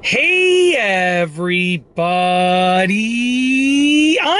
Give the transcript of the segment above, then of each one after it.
Hey everybody!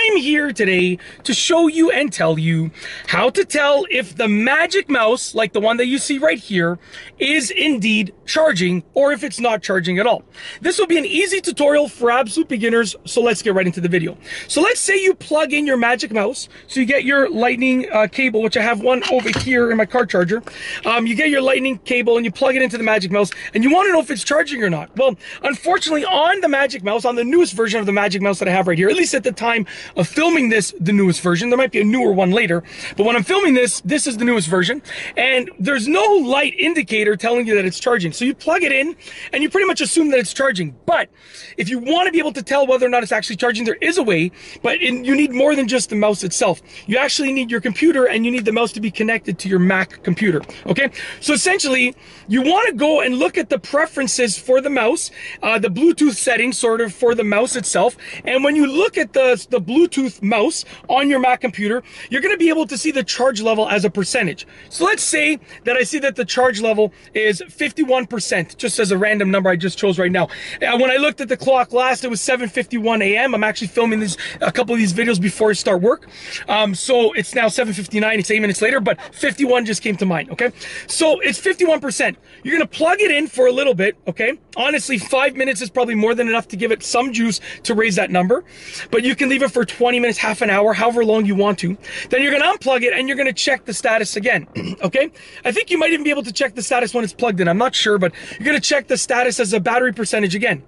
I'm here today to show you and tell you how to tell if the magic mouse, like the one that you see right here, is indeed charging or if it's not charging at all. This will be an easy tutorial for absolute beginners, so let's get right into the video. So let's say you plug in your magic mouse, so you get your lightning uh, cable, which I have one over here in my car charger. Um, you get your lightning cable and you plug it into the magic mouse and you want to know if it's charging or not. Well, Unfortunately, on the Magic Mouse, on the newest version of the Magic Mouse that I have right here, at least at the time of filming this, the newest version, there might be a newer one later, but when I'm filming this, this is the newest version, and there's no light indicator telling you that it's charging. So you plug it in, and you pretty much assume that it's charging. But if you want to be able to tell whether or not it's actually charging, there is a way, but in, you need more than just the mouse itself. You actually need your computer, and you need the mouse to be connected to your Mac computer, okay? So essentially, you want to go and look at the preferences for the mouse, uh, the Bluetooth settings sort of for the mouse itself. And when you look at the, the Bluetooth mouse on your Mac computer, you're going to be able to see the charge level as a percentage. So let's say that I see that the charge level is 51%, just as a random number I just chose right now. Uh, when I looked at the clock last, it was 7.51 a.m. I'm actually filming this a couple of these videos before I start work. Um, so it's now 7.59, it's eight minutes later, but 51 just came to mind, okay? So it's 51%. You're going to plug it in for a little bit, okay? Honestly, five minutes is probably more than enough to give it some juice to raise that number. But you can leave it for 20 minutes, half an hour, however long you want to. Then you're going to unplug it and you're going to check the status again. okay? I think you might even be able to check the status when it's plugged in. I'm not sure, but you're going to check the status as a battery percentage again.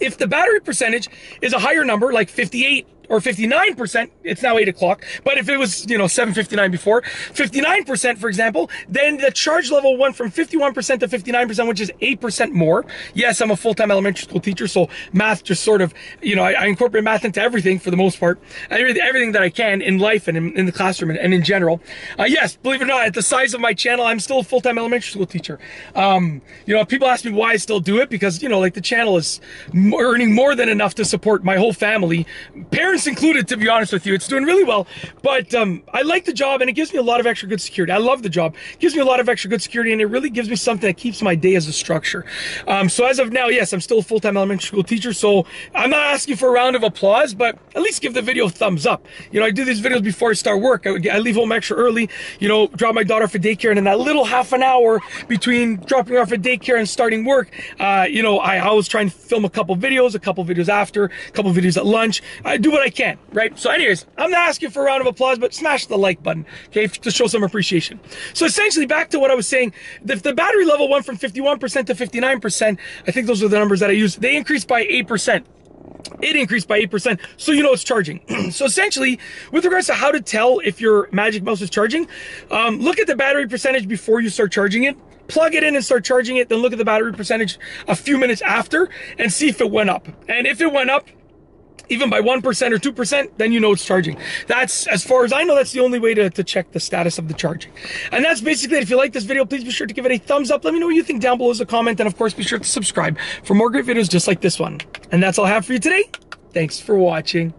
If the battery percentage is a higher number, like 58 or 59%, it's now 8 o'clock. But if it was, you know, 7.59 before, 59%, for example, then the charge level went from 51% to 59%, which is 8% more. Yes, I'm a full-time elementary school teacher, so math just sort of, you know, I, I incorporate math into everything for the most part, everything, that I can in life and in, in the classroom and, and in general. Uh, yes, believe it or not, at the size of my channel, I'm still a full-time elementary school teacher. Um, you know, people ask me why I still do it because, you know, like the channel is earning more than enough to support my whole family. Parents included, to be honest with you. It's doing really well, but um, I like the job and it gives me a lot of extra good security. I love the job. It gives me a lot of extra good security and it really gives me something that keeps my day as a structure. Um, so as of now, yes, I'm still a full-time elementary school teacher, so I'm not asking for a round of applause, but at least give the video a thumbs up. You know, I do these videos before I start work. I, I leave home extra early, you know, drop my daughter for daycare, and in that little half an hour between dropping her off at daycare and starting work, uh, you know, I always try and film a couple videos, a couple videos after, a couple videos at lunch. I do what I can, right? So anyways, I'm not asking for a round of applause, but smash the like button, okay, to show some appreciation. So essentially, back to what I was saying, if the battery level went from 51% to 59%, I think those are the numbers that I used, they increased by 8% it increased by 8%, so you know it's charging. so essentially, with regards to how to tell if your Magic Mouse is charging, um, look at the battery percentage before you start charging it, plug it in and start charging it, then look at the battery percentage a few minutes after and see if it went up. And if it went up, even by 1% or 2%, then you know it's charging. That's, as far as I know, that's the only way to, to check the status of the charging. And that's basically it. If you like this video, please be sure to give it a thumbs up. Let me know what you think down below as a comment. And of course, be sure to subscribe for more great videos just like this one. And that's all I have for you today. Thanks for watching.